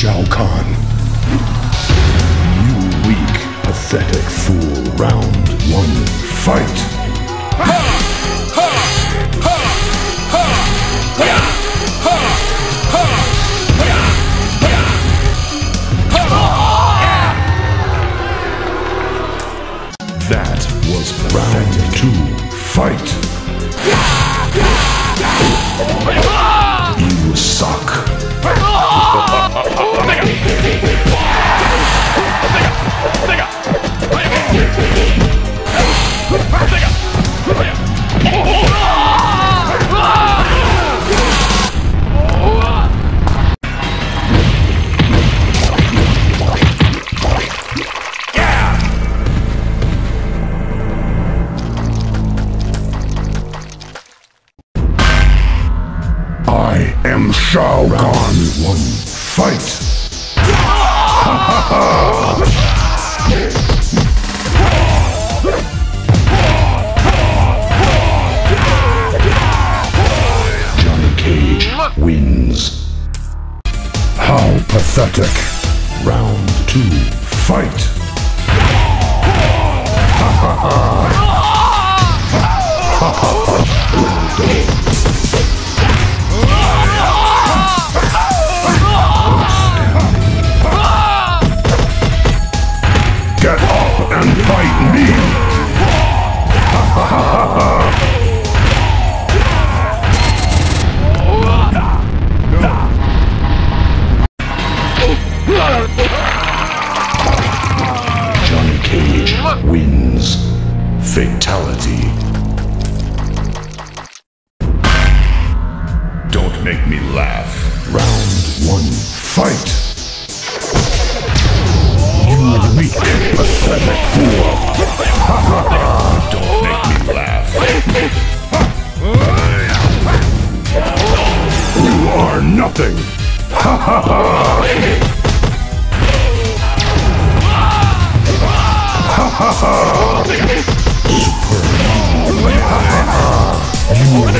Shao Kahn. You weak, pathetic fool. Round one, fight! That was round two, fight! You suck. I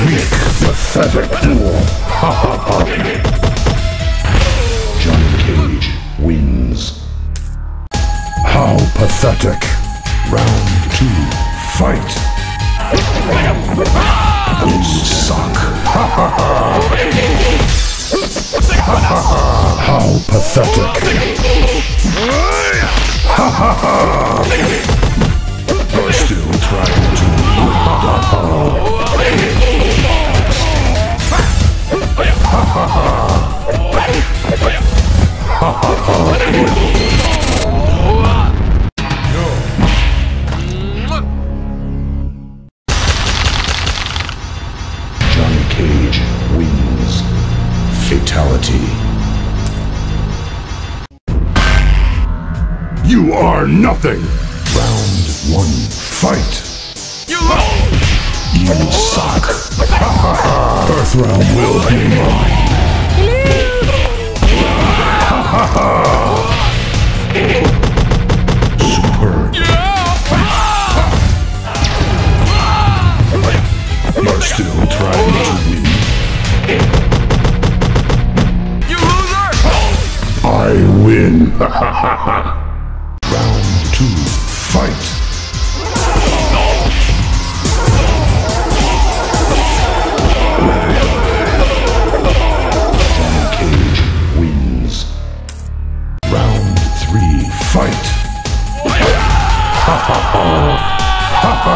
You weak, pathetic fool! Johnny Cage wins. How pathetic. Round two, fight. You suck. How pathetic. You're still trying to. Johnny Cage wins. You are nothing! Round one, fight! You You suck! Earthrealm will be mine! Superb! You're still trying to win. I win. Round two, fight.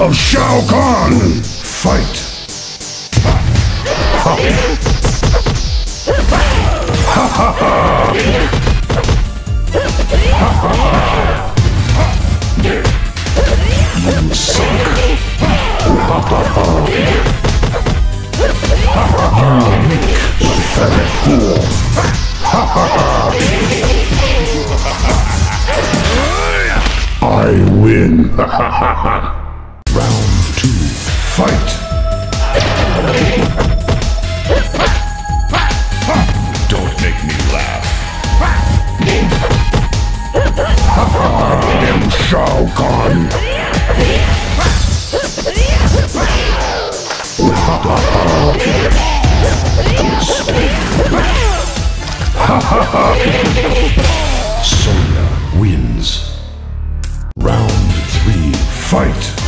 of Shao Kahn! Fight! Ha ha ha! You suck! Ha ha ha! you weak, pathetic fool! I win! Round two, fight! Don't make me laugh. I am Shao Kahn. Sonya wins. Round three, fight!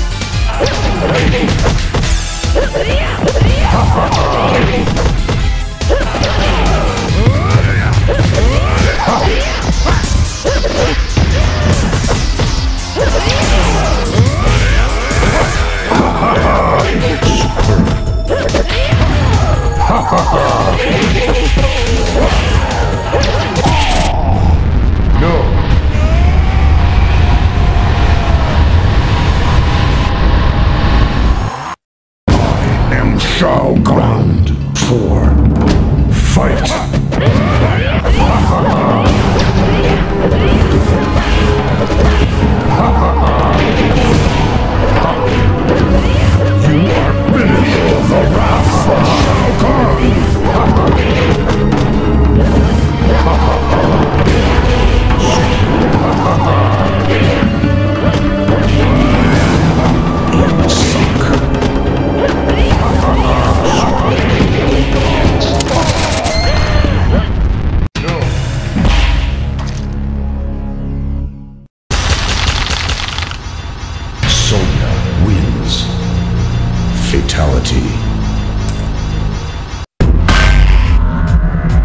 Fatality.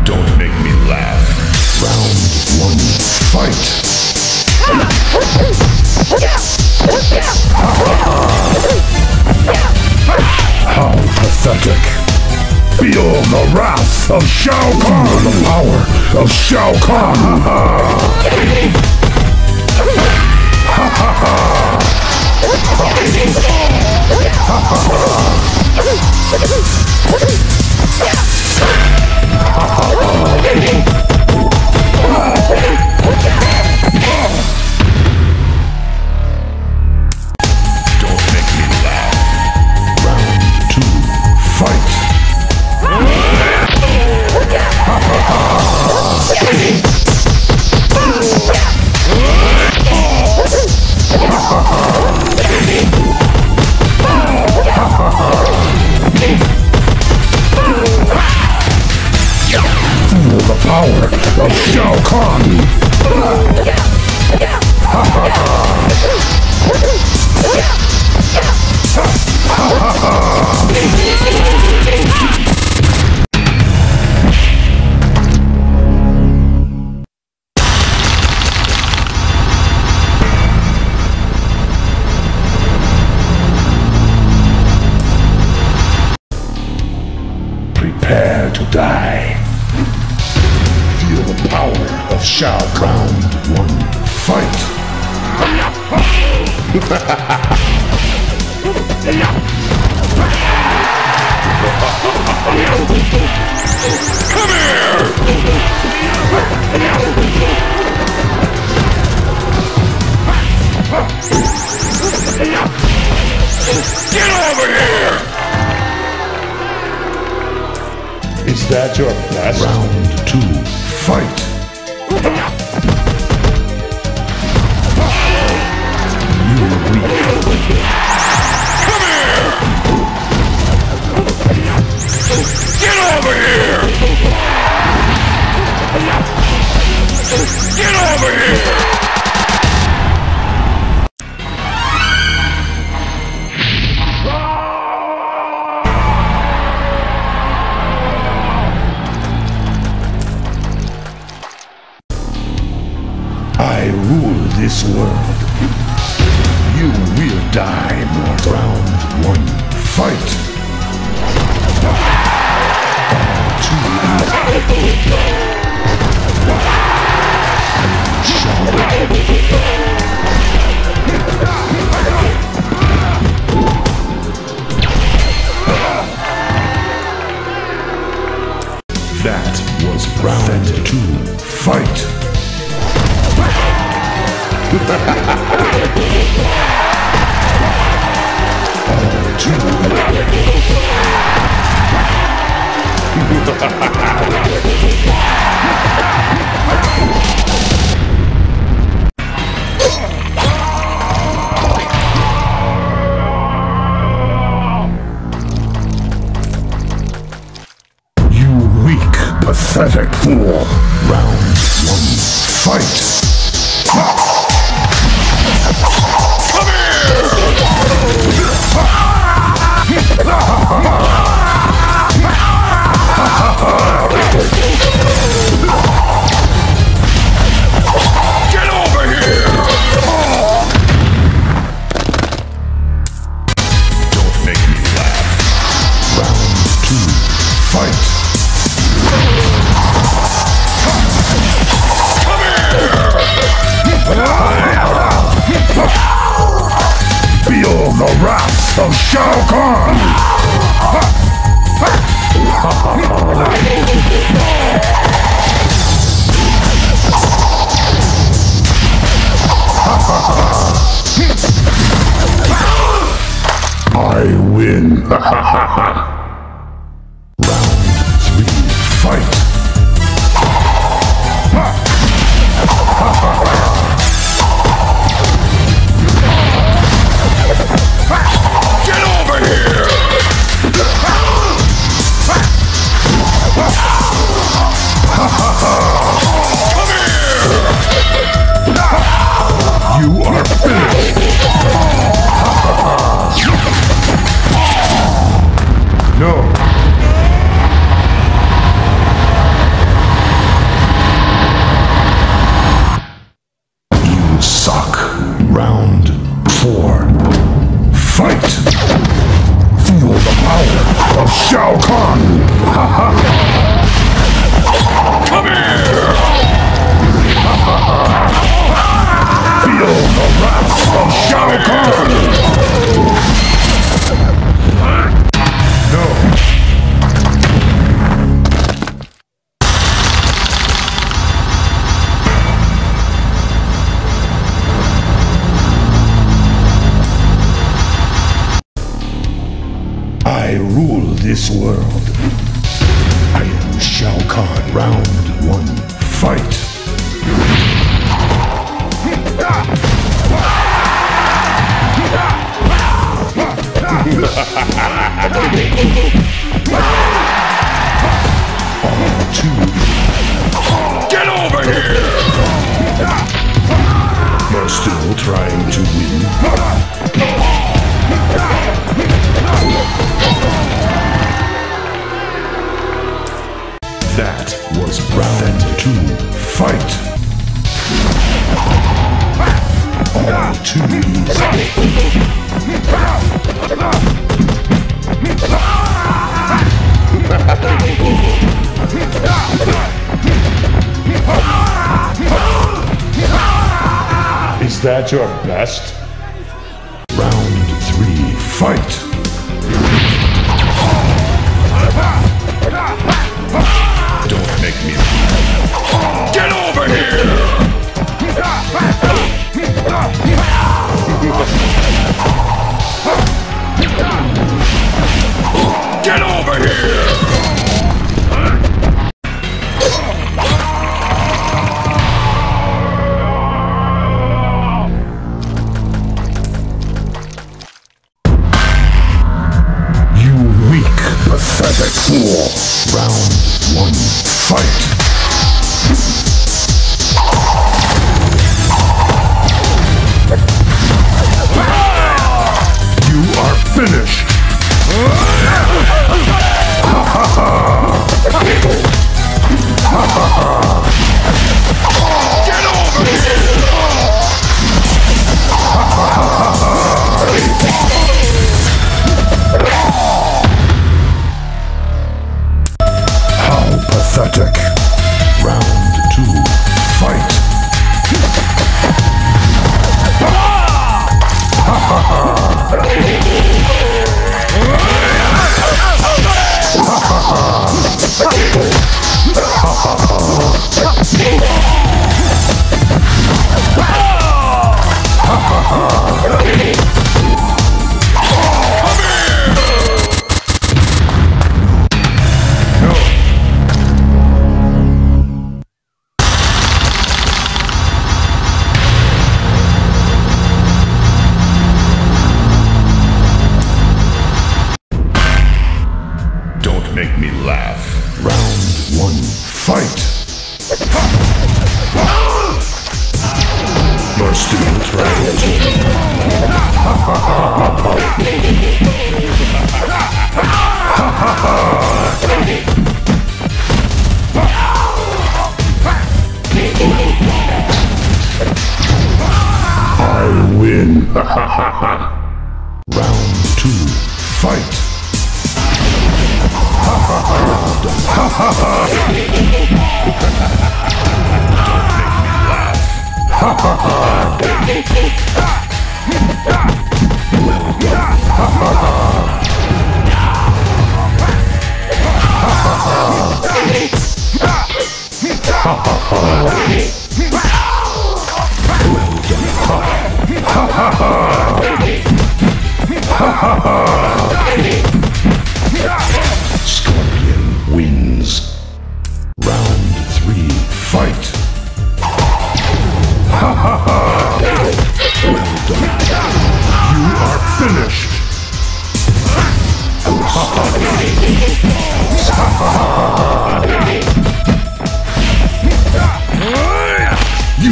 Don't make me laugh. Round one. Fight! How pathetic. Feel the wrath of Shao Kahn! The power of Shao Kahn! Don't power of Shao Kahn! Prepare your best? Round two. Fight! this world. You will die, mortal. Round one, fight! That was round two, fight! You weak, pathetic fool. Round one, fight! of Shao Kahn! I win!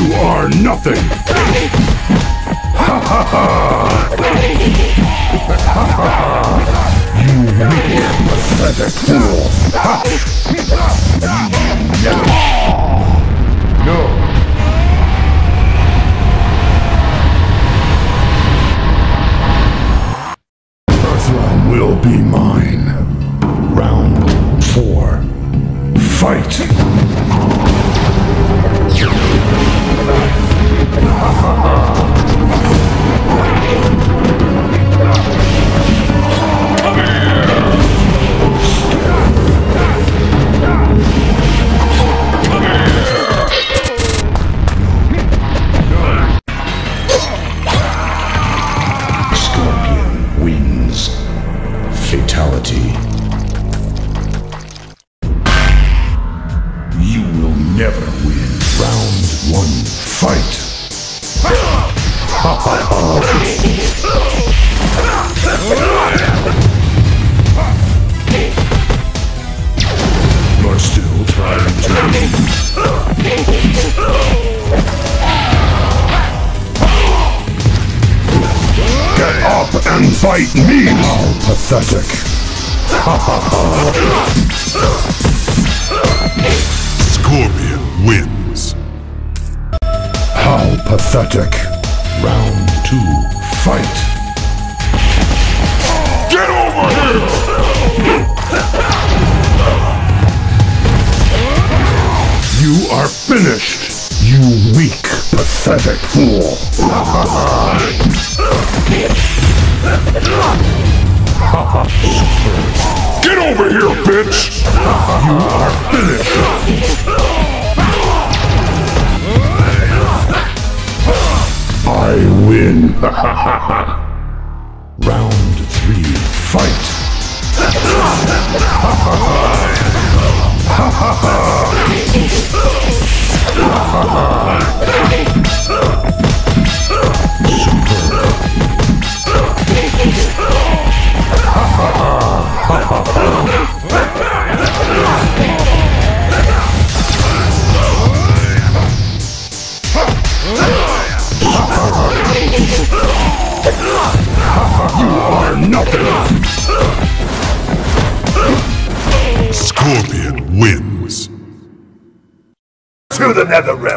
You are nothing! Ha ha ha! You wicked, pathetic fool! Ha! You never... No! will be mine. Never round.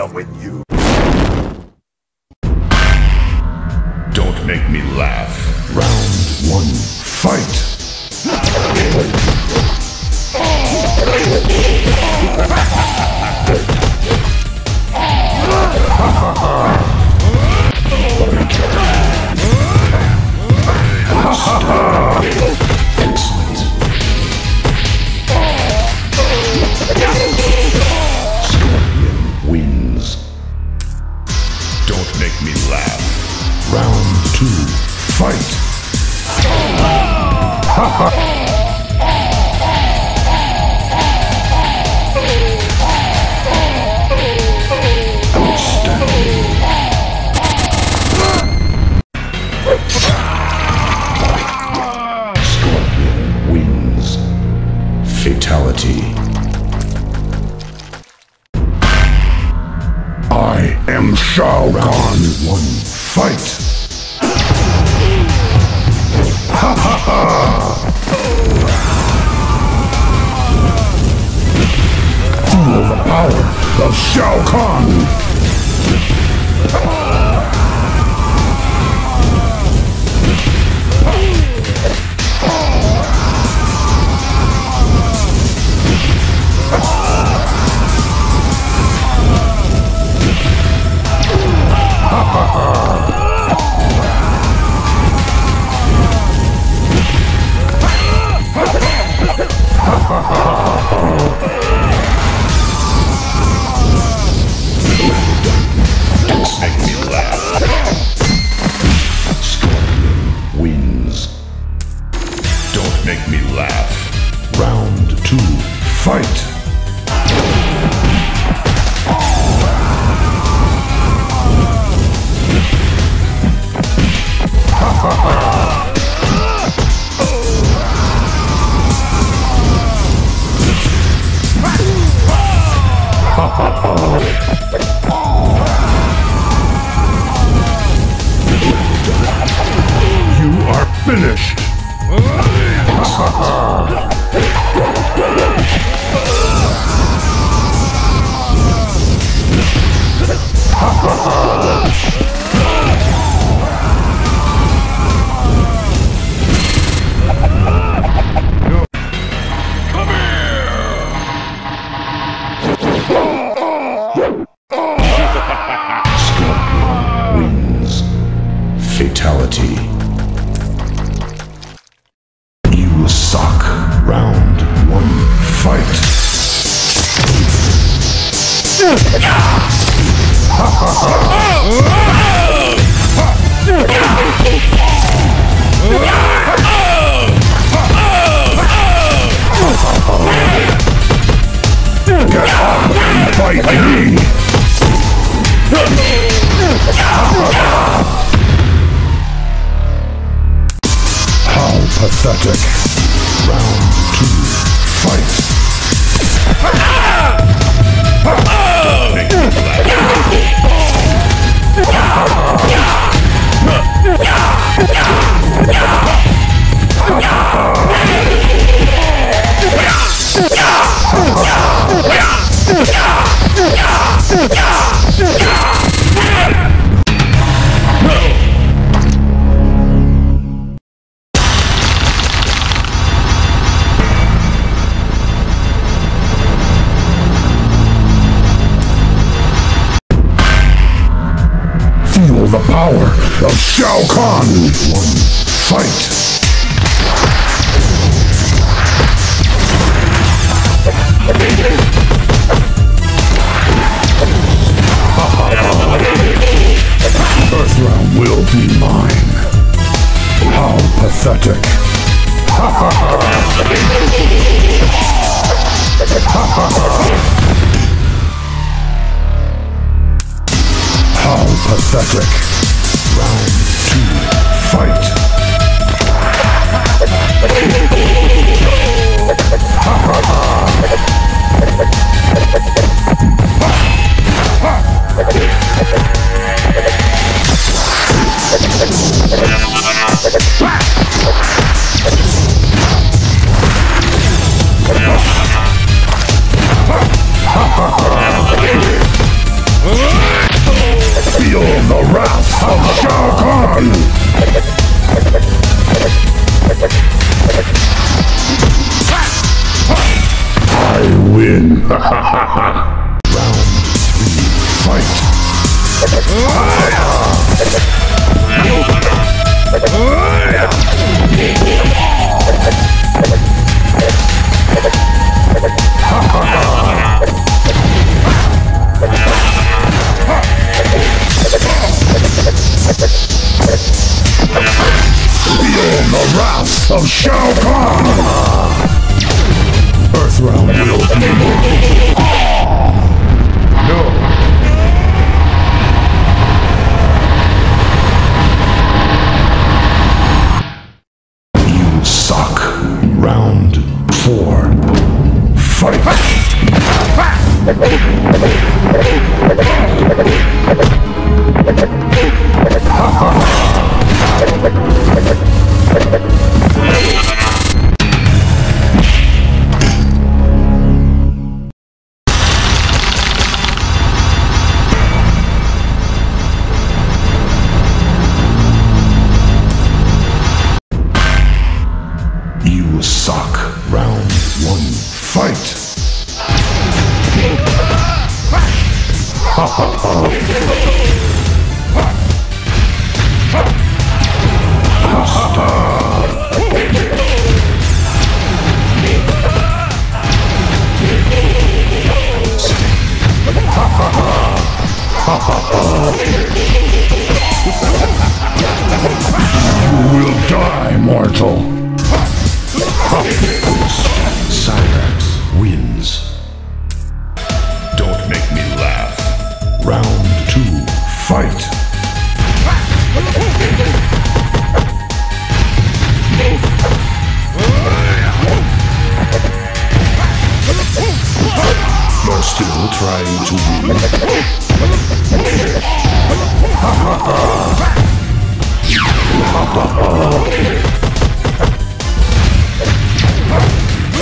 Trying to win.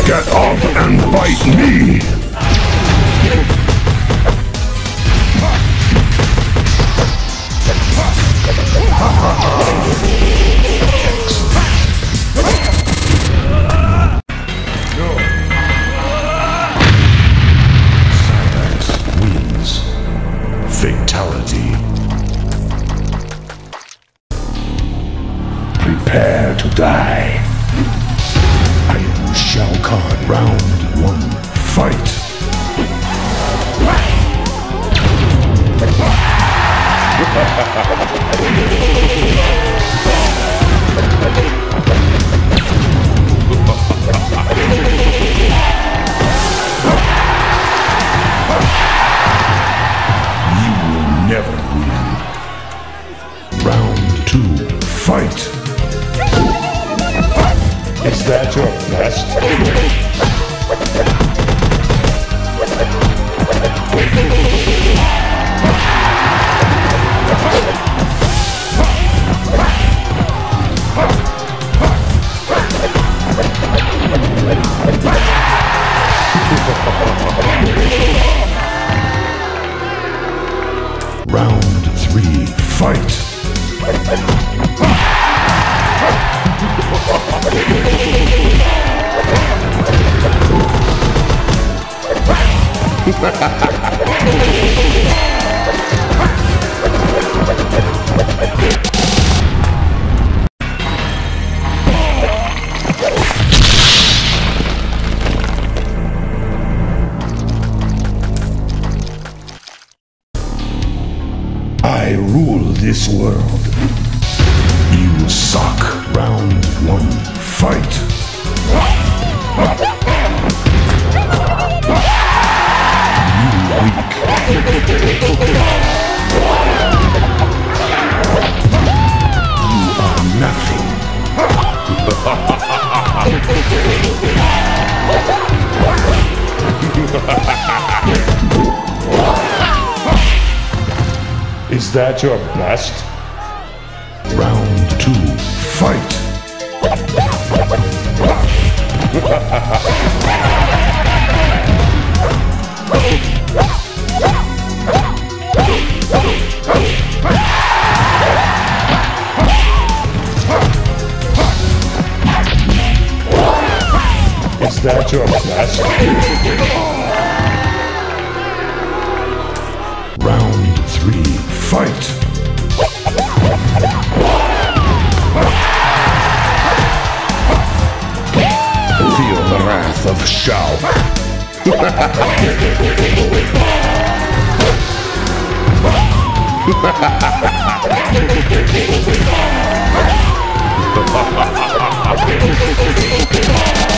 Get up and fight me! Cyrax die. I am Shao Kahn. Round one. Fight. Is that your best? Round two. Fight. Is that your best? Fight. Feel the wrath of Shao.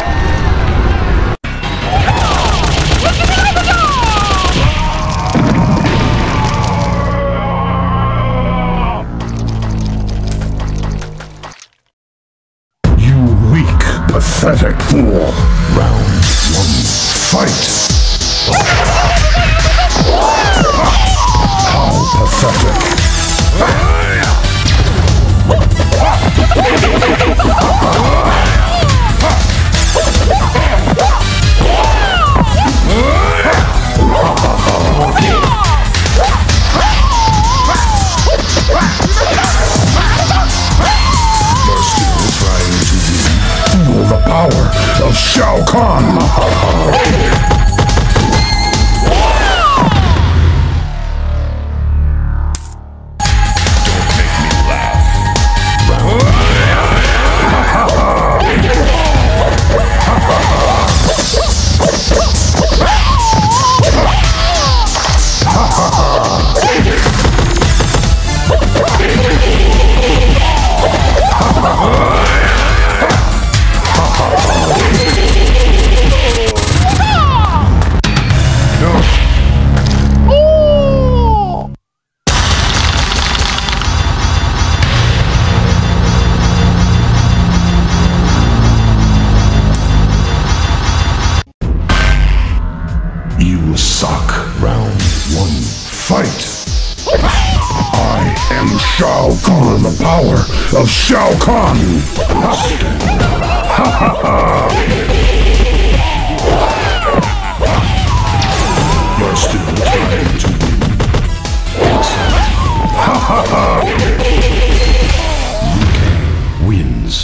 suck. Round one, fight. I am Shao Kahn, the power of Shao Kahn. You're still trying to win. wins.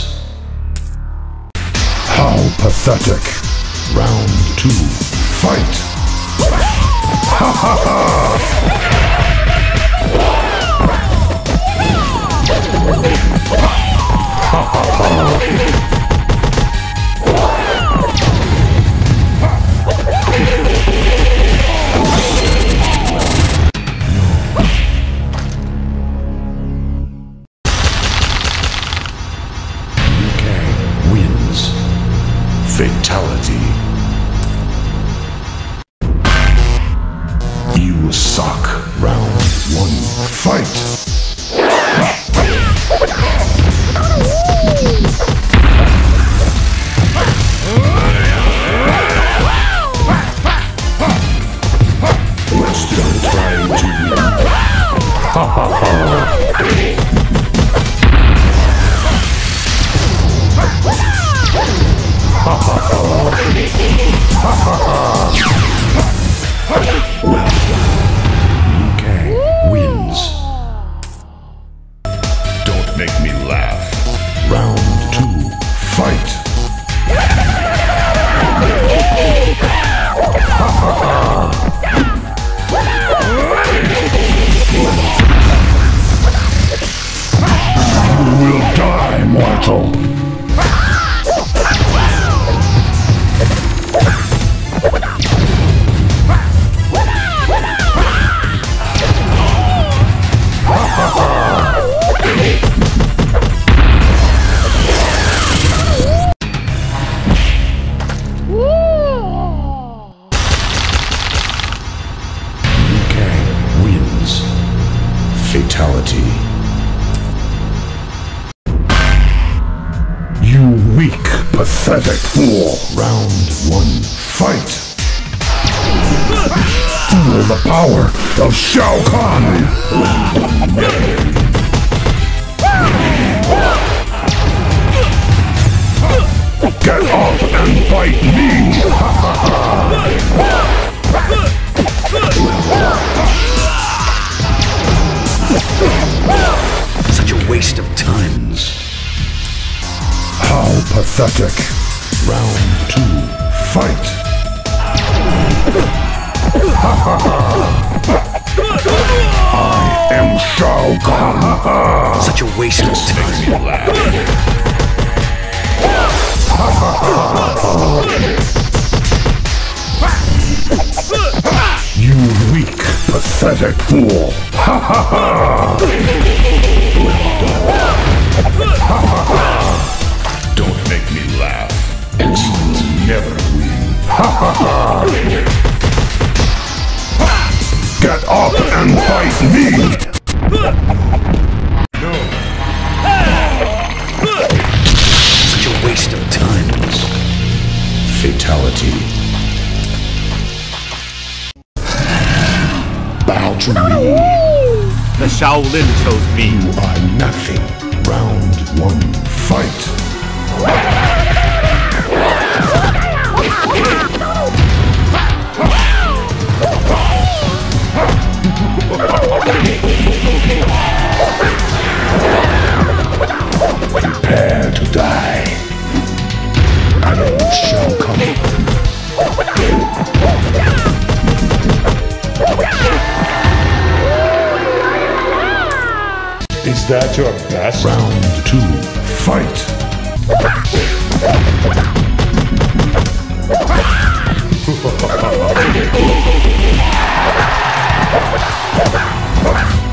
How pathetic. Round two, fight. UK fool. Round one, fight. Feel the power of Shao Kahn. Get up and fight me. Such a waste of time. How pathetic. Round two, fight. I am Shao Kahn. Such a waste of time. You weak, pathetic fool. Ha ha ha! Don't make me laugh. Will never win. Ha ha ha! Get up and fight me! Such a waste of time. Fatality. Bow to me. The Shaolin chose me. You are nothing. Round one, fight. Is that your best? Round two, fight.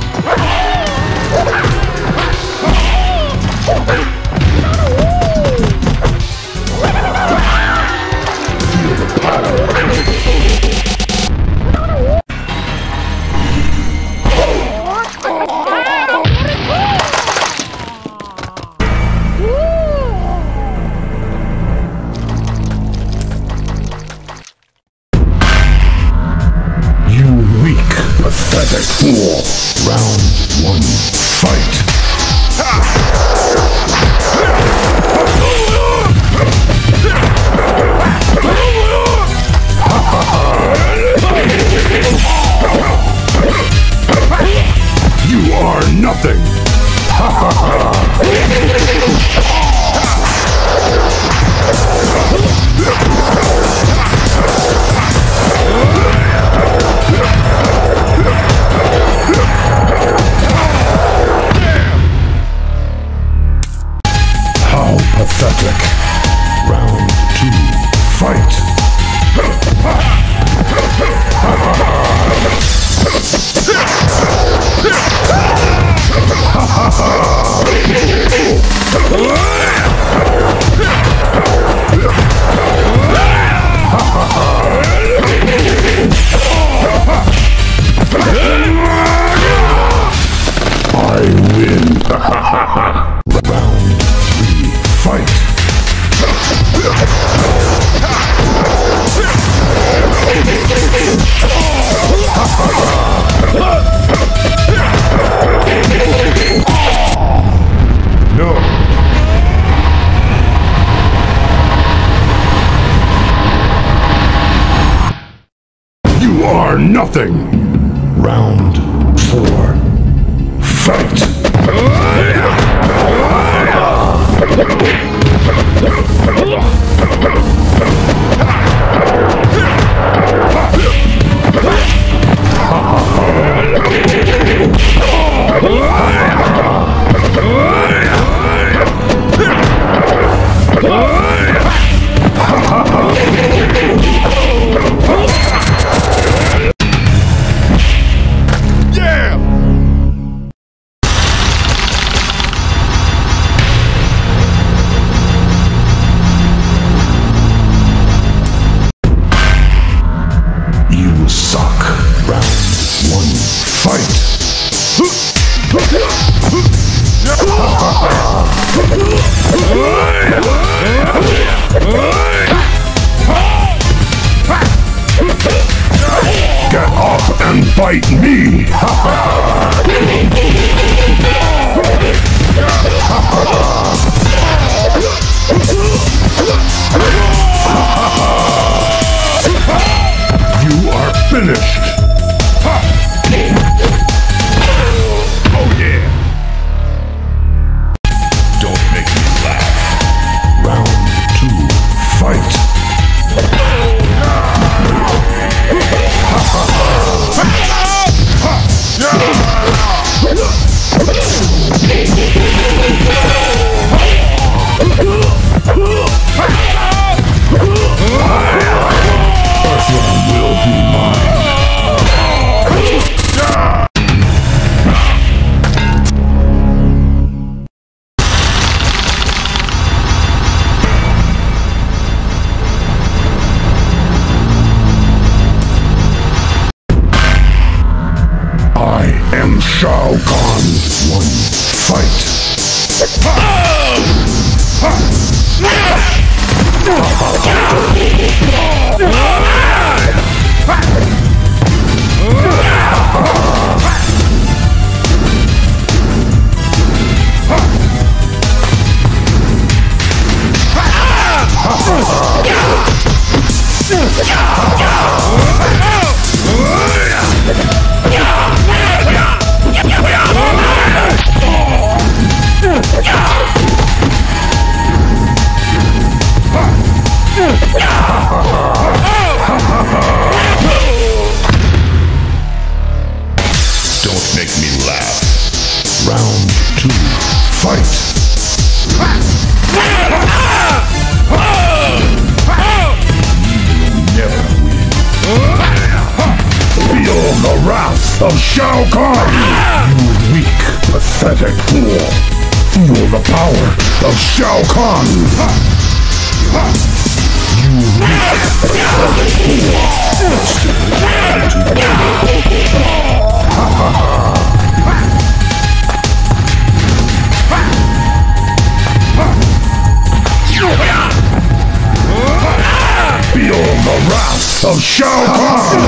of Shao Kahn!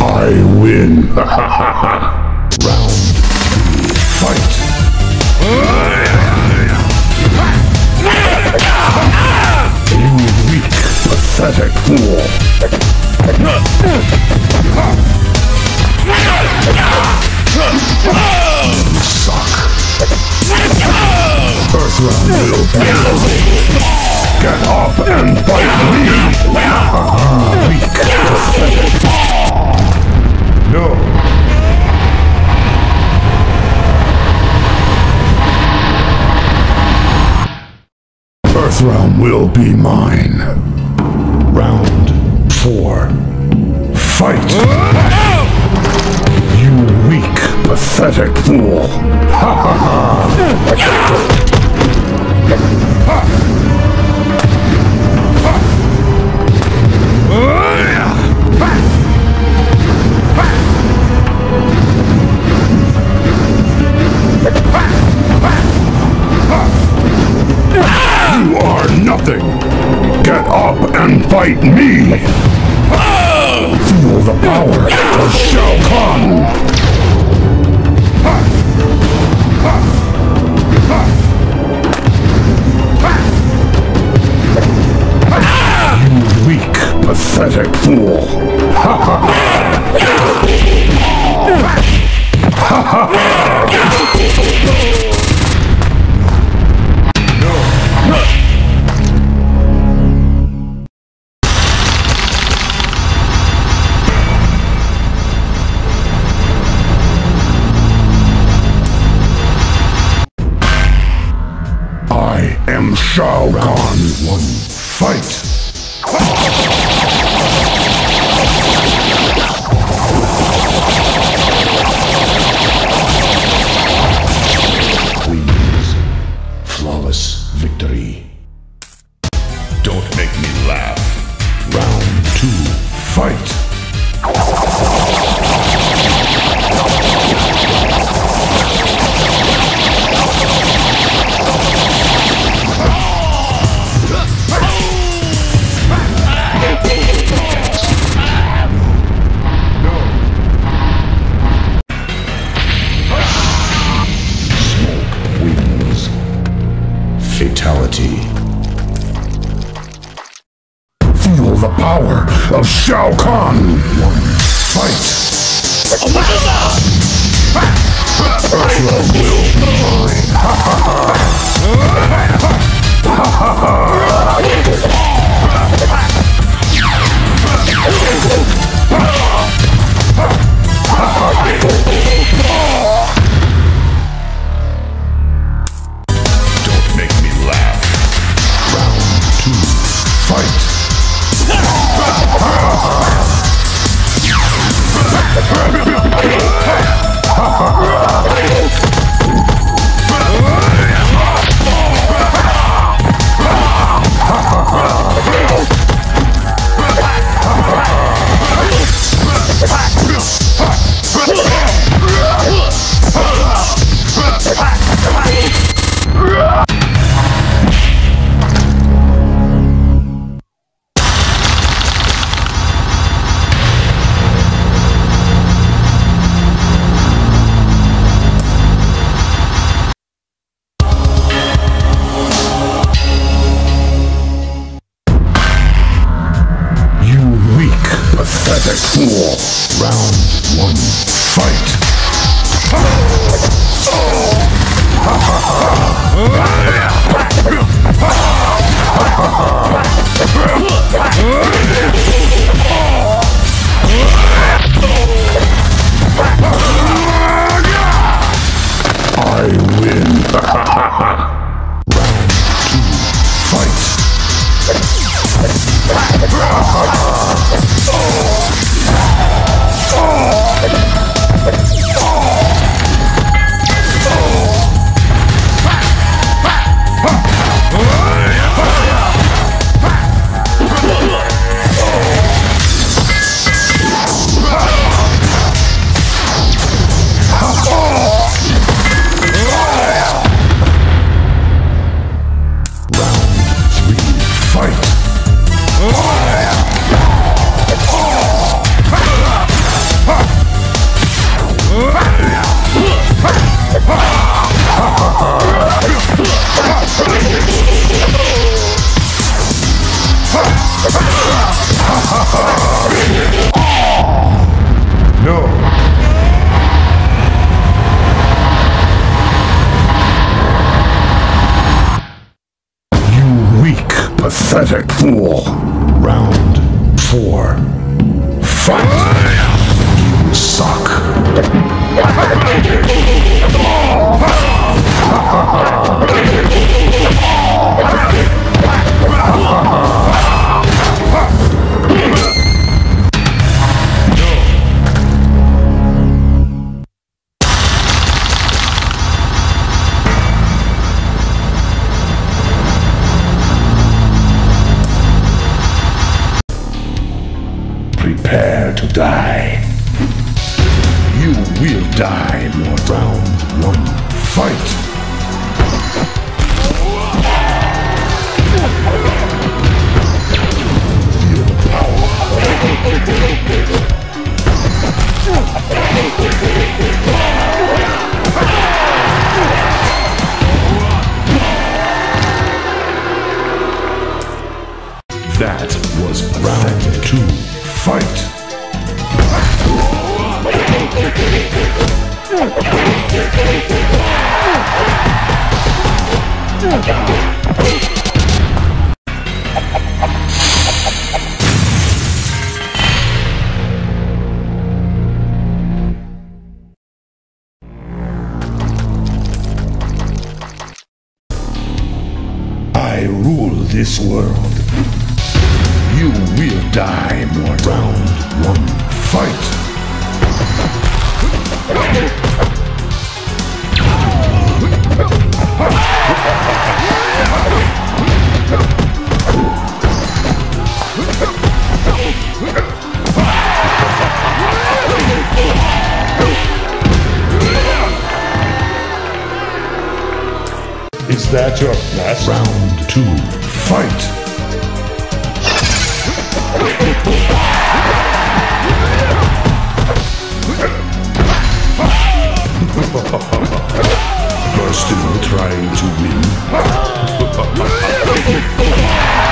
I win. Round two, fight. You weak, pathetic fool. You suck. Earthrealm will be Get up and fight me! Weak. No. Earthrealm will be mine. Round four. Fight! You weak, pathetic fool! Ha ha ha! Up and fight me! Feel the power of Shao Kahn! Weak, pathetic stature. Last round two. Fight! You're still trying to win?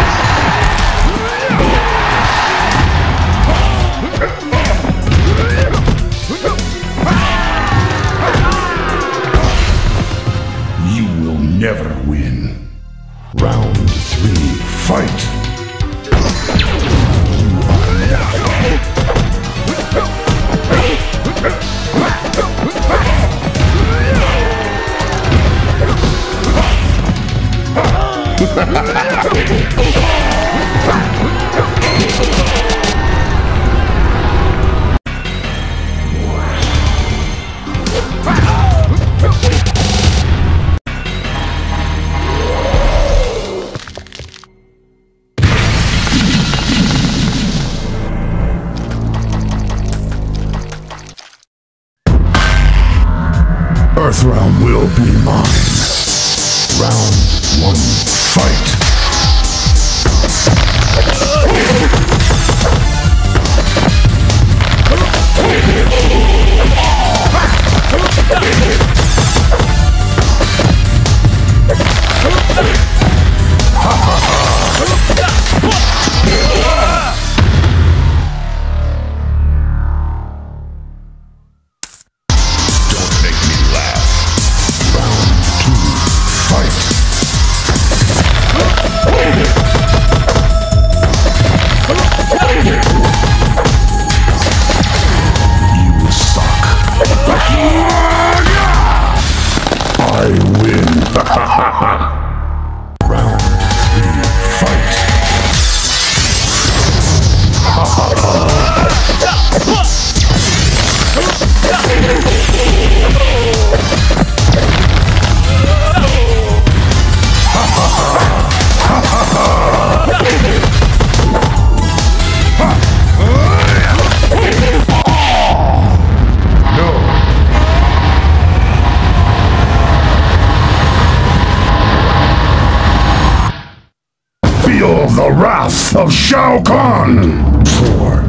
of Shao Kahn! Four.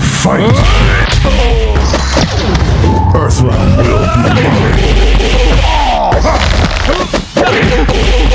Fight! Earthrealm will be mine!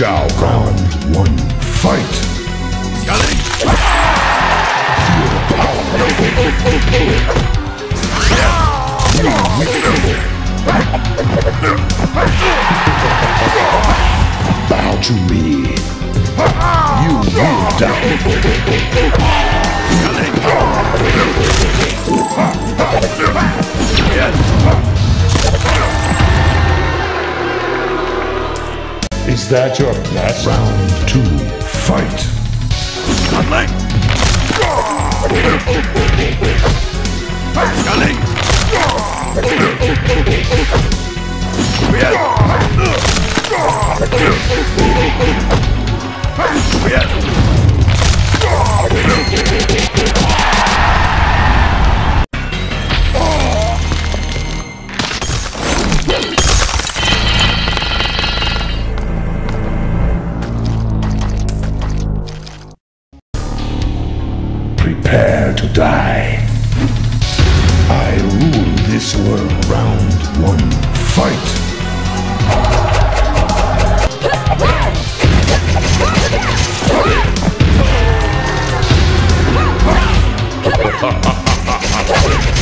Shao Kahn. One fight. Bow to me. You will die. Is that your best? Round two. Fight. To die. I rule this world. Round one. Fight. That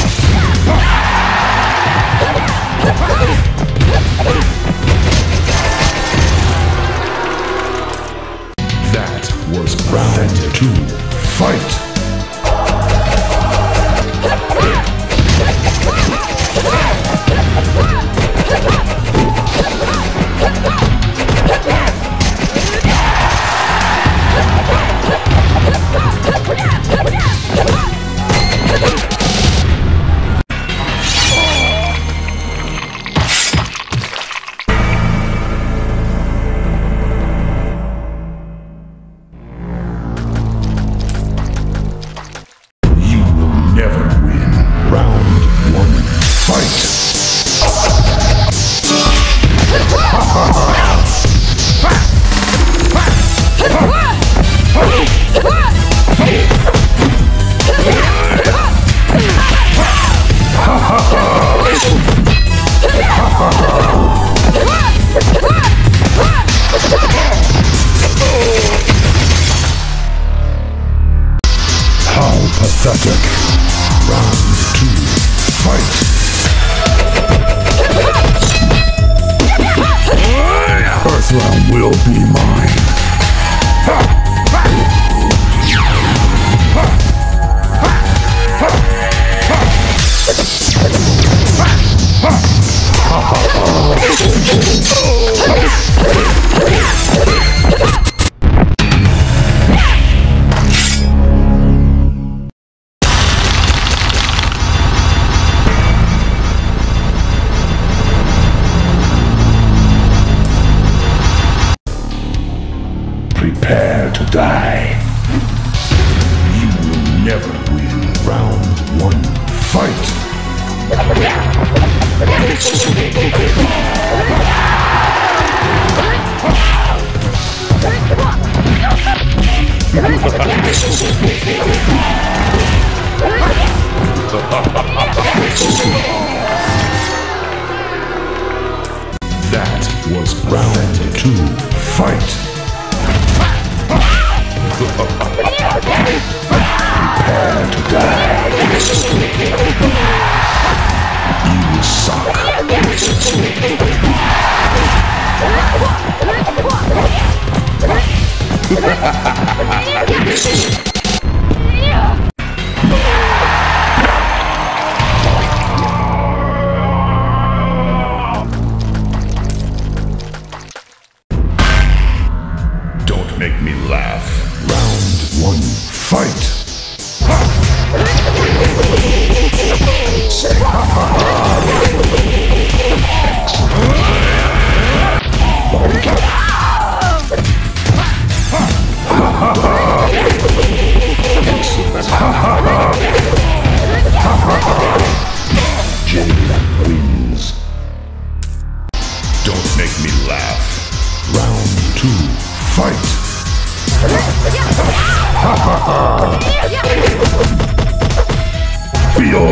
Feel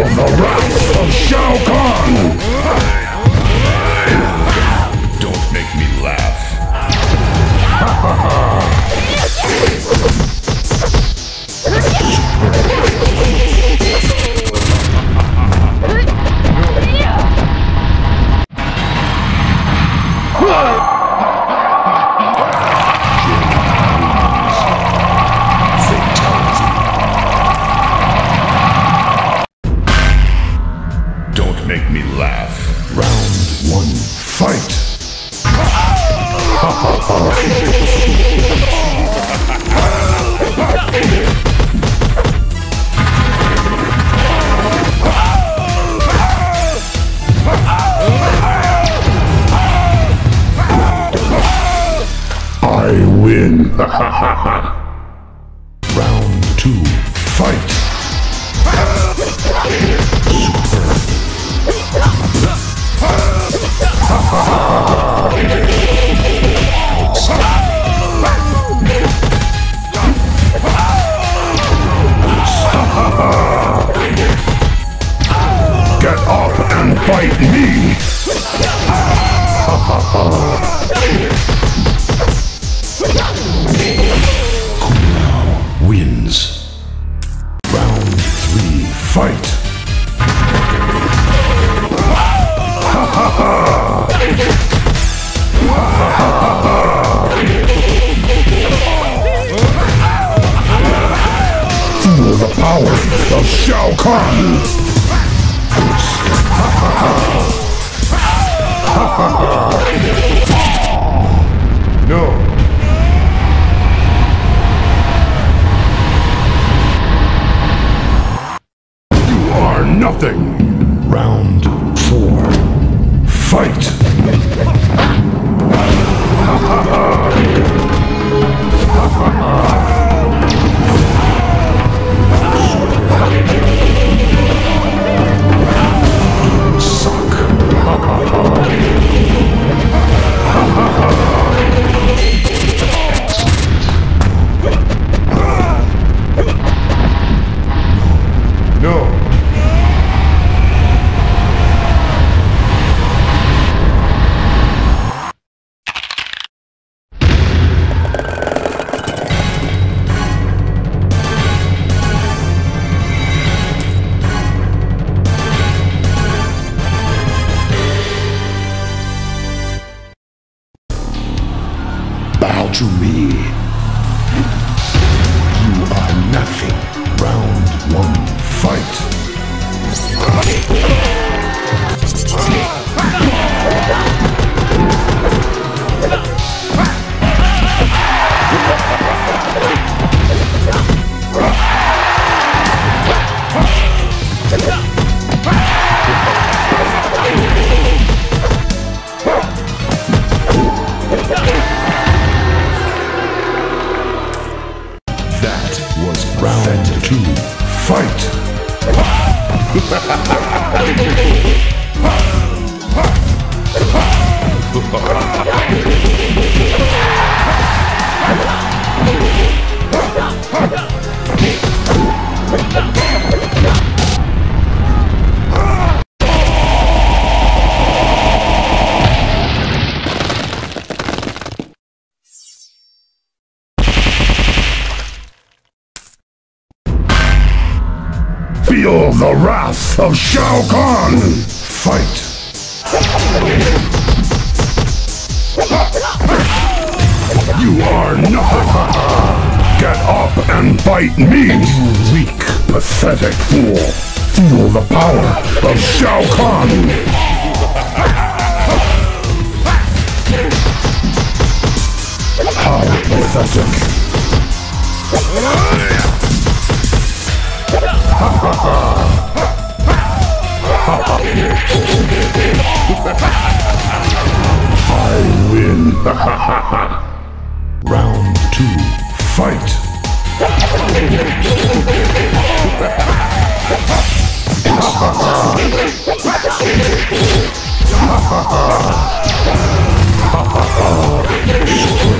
the wrath of Shao Kahn! Of Shao ははは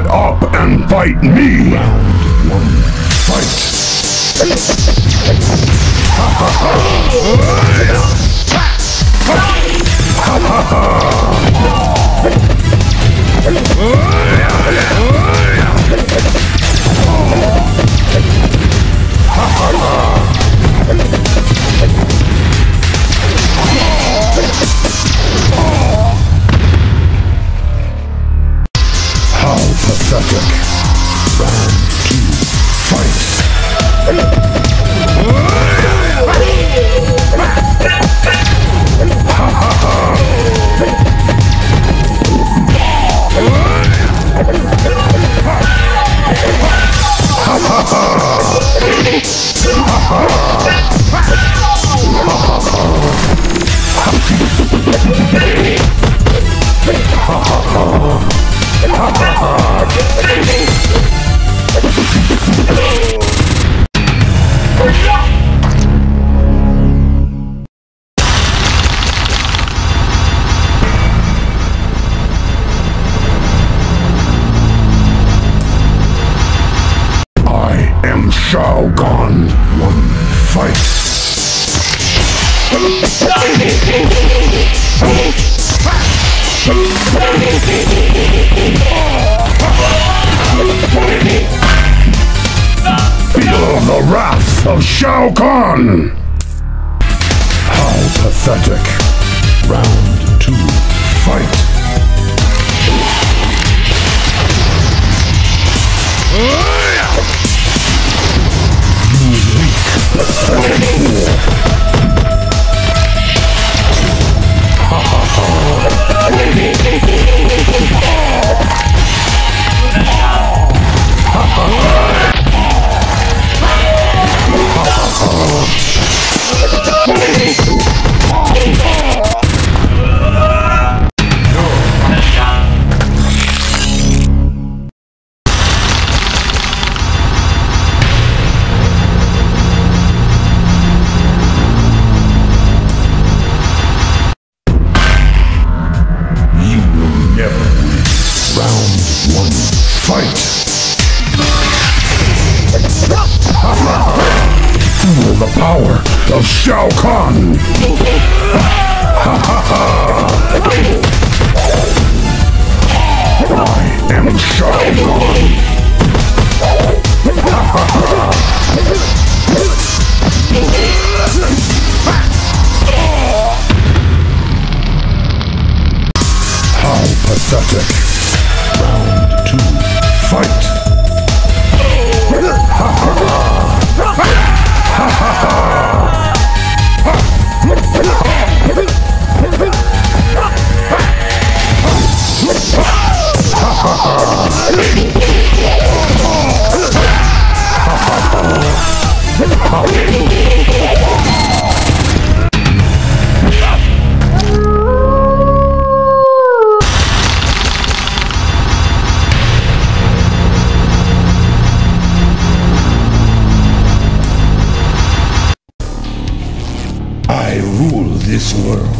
Get up and fight me! Round one. Fight! pathetic. Round two. Fight! I of Shao Kahn! I am Shao Kahn! How pathetic. Round two. Fight! I rule this world.